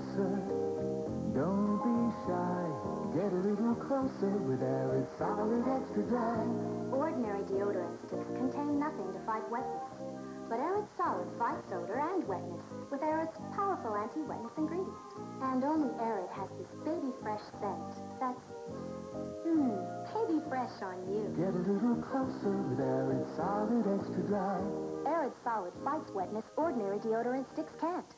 closer. Don't be shy. Get a little closer with Arrid Solid Extra Dry. Ordinary deodorant sticks contain nothing to fight wetness. But Arrid Solid fights odor and wetness with Arrid's powerful anti-wetness ingredient. And only Arrid has this baby fresh scent that's, hmm, baby fresh on you. Get a little closer with Arrid Solid Extra Dry. Arrid Solid fights wetness ordinary deodorant sticks can't.